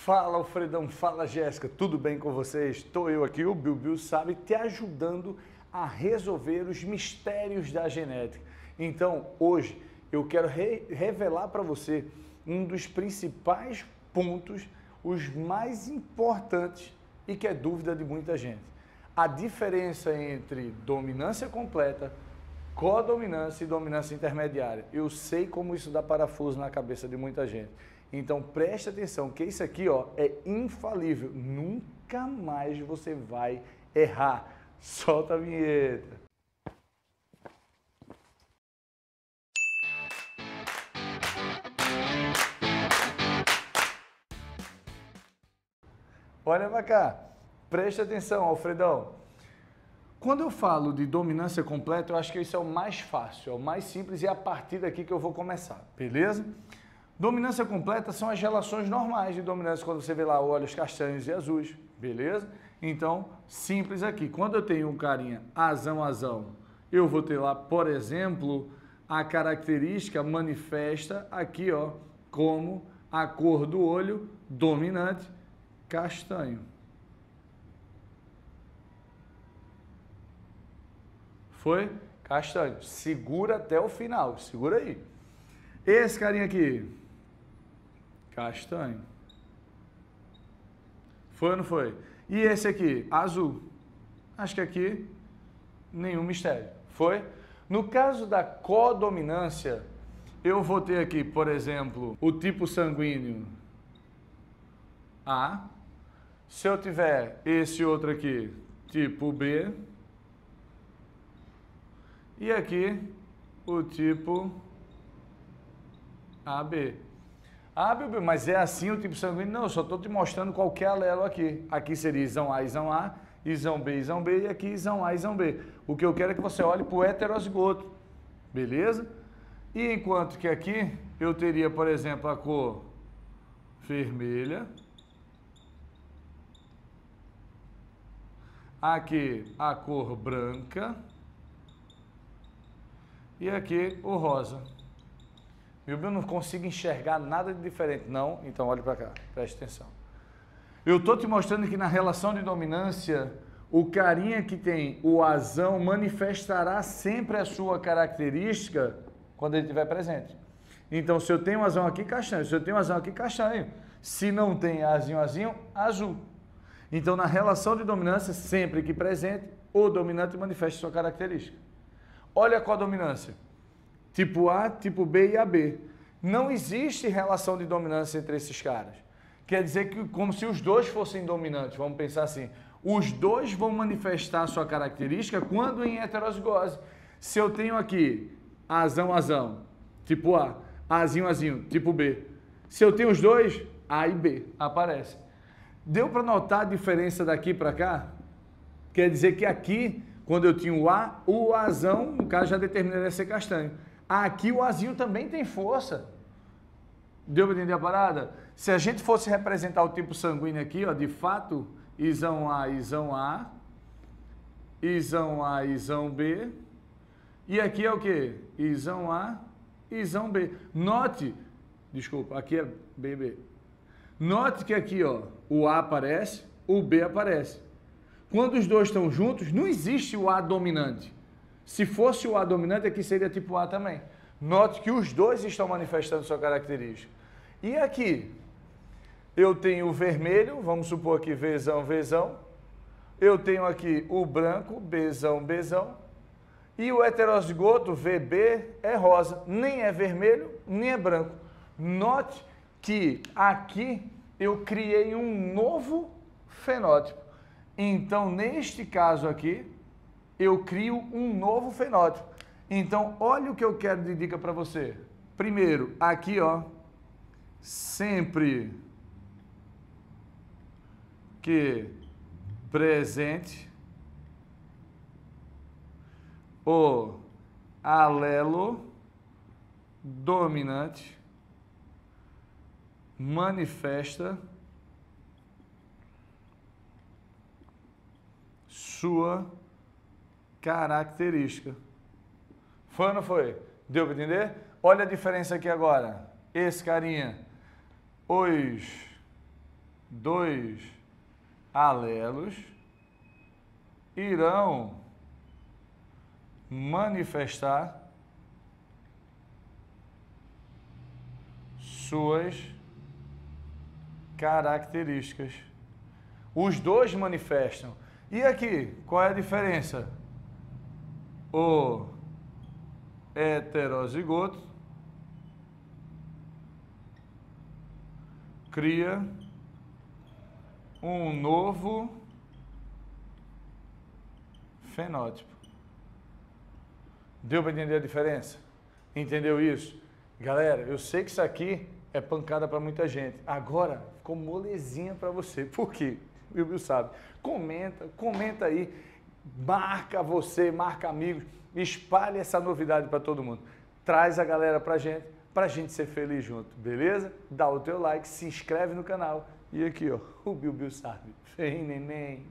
Fala Alfredão, fala Jéssica, tudo bem com vocês? Estou eu aqui, o Bill sabe, te ajudando a resolver os mistérios da genética. Então, hoje eu quero re revelar para você um dos principais pontos, os mais importantes e que é dúvida de muita gente. A diferença entre dominância completa, codominância e dominância intermediária. Eu sei como isso dá parafuso na cabeça de muita gente. Então preste atenção que isso aqui ó, é infalível. Nunca mais você vai errar. Solta a vinheta. Olha para cá. Preste atenção, Alfredão. Quando eu falo de dominância completa, eu acho que isso é o mais fácil, é o mais simples e é a partir daqui que eu vou começar, beleza? Dominância completa são as relações normais de dominância, quando você vê lá olhos castanhos e azuis, beleza? Então, simples aqui. Quando eu tenho um carinha azão, azão, eu vou ter lá, por exemplo, a característica manifesta aqui, ó, como a cor do olho dominante, castanho. Foi? Castanho. Segura até o final. Segura aí. Esse carinha aqui. Castanho. Foi ou não foi? E esse aqui? Azul. Acho que aqui nenhum mistério. Foi? No caso da codominância, eu vou ter aqui, por exemplo, o tipo sanguíneo A. Se eu tiver esse outro aqui, tipo B, e aqui o tipo AB. Ah, Bibi, mas é assim o tipo sanguíneo? Não, eu só estou te mostrando qualquer alelo aqui. Aqui seria isão A, isão A, isão B, isão B, e aqui isão A, isão B. O que eu quero é que você olhe para o heterozigoto, beleza? E enquanto que aqui eu teria, por exemplo, a cor vermelha, aqui a cor branca, e aqui o rosa. Meu eu não consigo enxergar nada de diferente. Não, então olhe para cá, preste atenção. Eu estou te mostrando que na relação de dominância, o carinha que tem o azão manifestará sempre a sua característica quando ele estiver presente. Então, se eu tenho azão aqui, castanho. Se eu tenho azão aqui, castanho. Se não tem azinho, azinho, azul. Então, na relação de dominância, sempre que presente, o dominante manifesta sua característica. Olha a codominância. Tipo A, tipo B e AB. Não existe relação de dominância entre esses caras. Quer dizer que como se os dois fossem dominantes, vamos pensar assim. Os dois vão manifestar sua característica quando em heterozigose. Se eu tenho aqui azão, azão, tipo A, azinho, azinho, tipo B. Se eu tenho os dois, A e B aparecem. Deu para notar a diferença daqui para cá? Quer dizer que aqui, quando eu tinha o A, o azão, no caso, já determinaria ser castanho. Aqui o azinho também tem força. Deu para entender a parada? Se a gente fosse representar o tipo sanguíneo aqui, ó, de fato, isão A, isão A, isão A, isão B, e aqui é o que? Isão A, isão B. Note, desculpa, aqui é BB. Note que aqui, ó, o A aparece, o B aparece. Quando os dois estão juntos, não existe o A dominante. Se fosse o A dominante, aqui seria tipo A também. Note que os dois estão manifestando sua característica. E aqui, eu tenho o vermelho, vamos supor aqui Vzão, Vzão. Eu tenho aqui o branco, Bzão, Bzão. E o heterozigoto, VB, é rosa. Nem é vermelho, nem é branco. Note que aqui eu criei um novo fenótipo. Então, neste caso aqui, eu crio um novo fenótipo. Então, olha o que eu quero de dica para você. Primeiro, aqui, ó, sempre que presente o alelo dominante manifesta sua característica. Foi ou não foi? Deu para entender? Olha a diferença aqui agora. Esse carinha, os dois alelos irão manifestar suas características. Os dois manifestam. E aqui, qual é a diferença? O heterozigoto cria um novo fenótipo. Deu para entender a diferença? Entendeu isso? Galera, eu sei que isso aqui é pancada para muita gente. Agora ficou molezinha para você. Por quê? O sabe. Comenta, comenta aí, marca você, marca amigos, espalhe essa novidade para todo mundo. Traz a galera para gente, para gente ser feliz junto, beleza? Dá o teu like, se inscreve no canal e aqui ó, o Bill sabe. Vem neném.